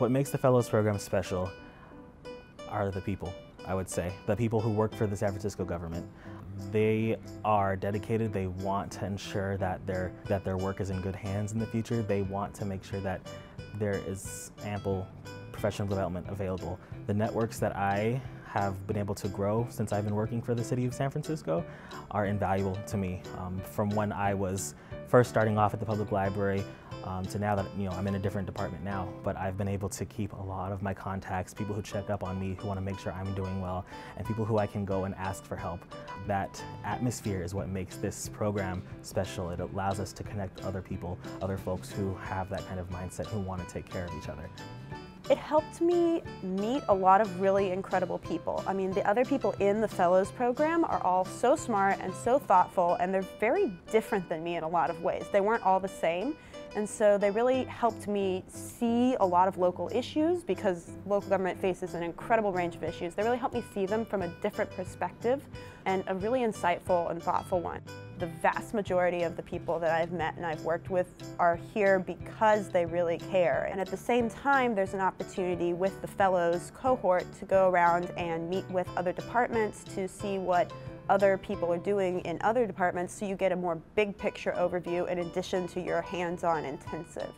What makes the Fellows Program special are the people, I would say. The people who work for the San Francisco government. They are dedicated, they want to ensure that their, that their work is in good hands in the future. They want to make sure that there is ample professional development available. The networks that I have been able to grow since I've been working for the city of San Francisco are invaluable to me. Um, from when I was first starting off at the public library um, to now that you know I'm in a different department now, but I've been able to keep a lot of my contacts, people who check up on me, who want to make sure I'm doing well, and people who I can go and ask for help. That atmosphere is what makes this program special. It allows us to connect other people, other folks who have that kind of mindset, who want to take care of each other. It helped me meet a lot of really incredible people. I mean, the other people in the Fellows program are all so smart and so thoughtful, and they're very different than me in a lot of ways. They weren't all the same, and so they really helped me see a lot of local issues because local government faces an incredible range of issues. They really helped me see them from a different perspective and a really insightful and thoughtful one. The vast majority of the people that I've met and I've worked with are here because they really care. And at the same time, there's an opportunity with the Fellows cohort to go around and meet with other departments to see what other people are doing in other departments so you get a more big picture overview in addition to your hands-on intensive.